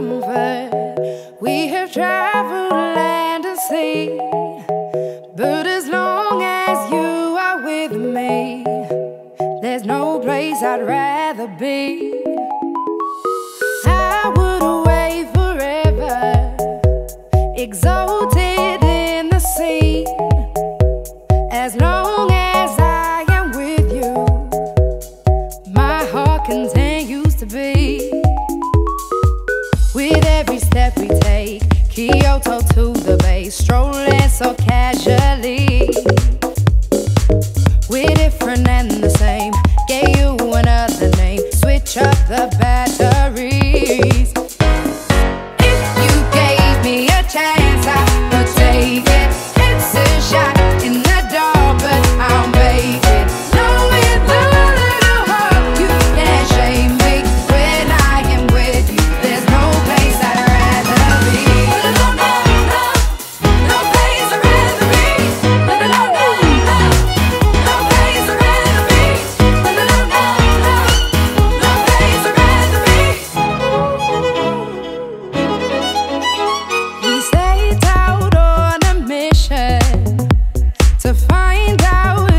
We have traveled land and sea. But as long as you are with me, there's no place I'd rather be. and the same. Gave you another name. Switch up the batteries. If you gave me a chance, I would take it. It's a shot. out.